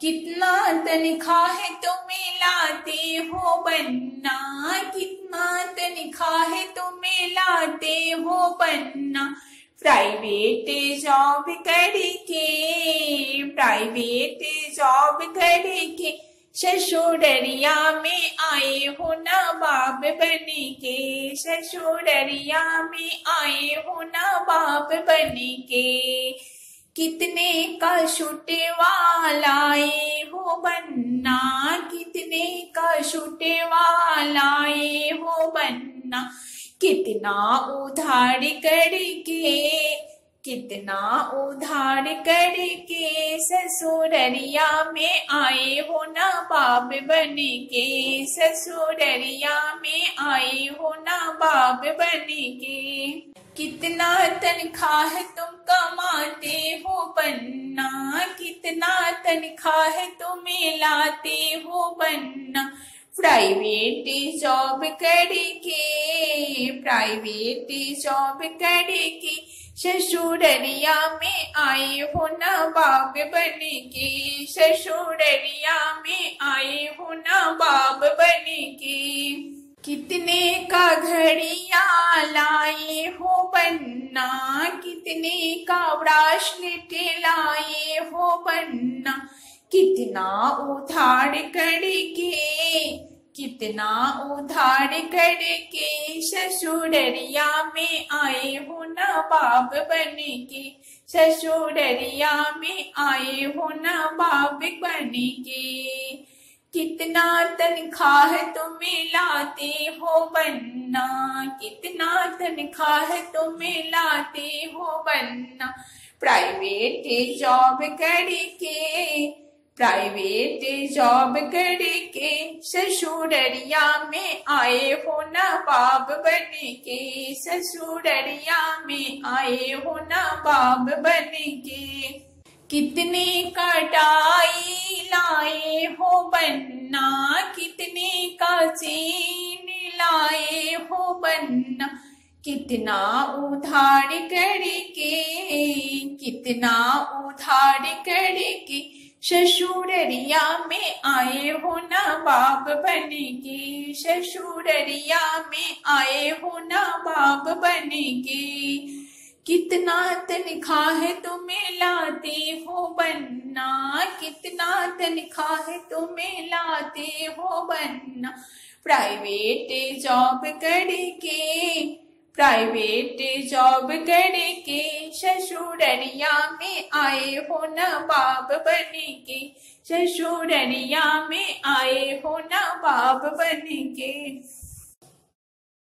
कितना तनखा है तुम्हें लाते हो बनना कितना तनखा है तुम्हें लाते हो बनना प्राइवेट जॉब करके, प्राइवेट जॉब करके ससुररिया में आए हो ना बाप बने के ससुररिया में आए हो ना बाप बने के कितने का छुटे वालाए हो बनना? कितने का छुटे वालाए हो बनना? कितना उधार करके कितना उधार करके ससुररिया में आए हो ना बाप बने के? ससुररिया में आए हो ना बाप बने के? कितना तनख्वाह तुम कमाते हो बन्ना कितना तनख्वाह तुम्हें लाते हो बन्ना प्राइवेट जॉब करके, प्राइवेट जॉब करके ससुररिया में आए हो ना बाप बने के ससुररिया में आए हो ना बाप बने के कितने का घड़िया लाए हो बनना कितने का ब्रासलेट लाए हो बनना कितना उधार करके कितना उधार करके ससुररिया में आए हो ना बाप बने के ससुररिया में आए हो ना बाप बने के कितना तनख्वाह तुम्हें लाते हो बनना, कितना तनख्वाह तुम्हें लाते हो बनना। प्राइवेट जॉब करके प्राइवेट जॉब करके ससुररिया में आए हो ना बाप बने के। ससुररिया में आए हो ना बाप बने के। कितने कटाई लाए हो बनना, कितने का चीन लाए हो बनना। कितना उधार करके, कितना उधार करके ससुररिया में आए हो ना बाप बने के। ससुररिया में आए हो ना बाप बने के। कितना तनख्वाह तुम्हें लाते हो बनना। कितना तनख्वाह तुम्हें लाते हो बनना। प्राइवेट जॉब करके, प्राइवेट जॉब करके ससुररिया में आए हो न बाप बने के। ससुररिया में आए हो न बाप बने के।